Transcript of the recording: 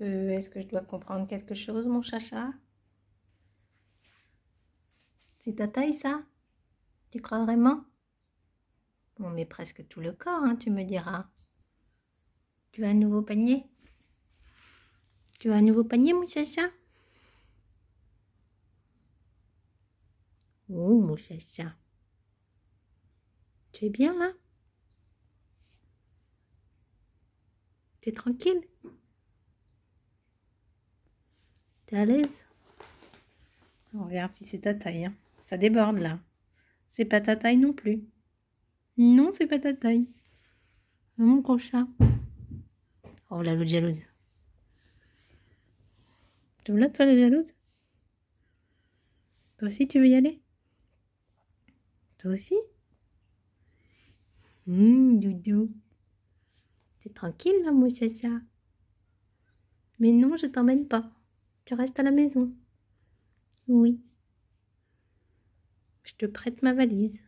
Euh, Est-ce que je dois comprendre quelque chose, mon chacha? C'est ta taille, ça? Tu crois vraiment? On met presque tout le corps, hein, tu me diras. Tu as un nouveau panier? Tu as un nouveau panier, mon chacha? Oh, mon chacha. Tu es bien, là Tu es tranquille? T'es à l'aise? Oh, Regarde si c'est ta taille. hein. Ça déborde là. C'est pas ta taille non plus. Non, c'est pas ta taille. Mon gros chat. Oh là, l'autre jalouse. Tu là, toi, la jalouse? Toi aussi, tu veux y aller? Toi aussi? Hum, doudou. T'es tranquille là, mon chacha Mais non, je t'emmène pas. Tu restes à la maison. Oui. Je te prête ma valise.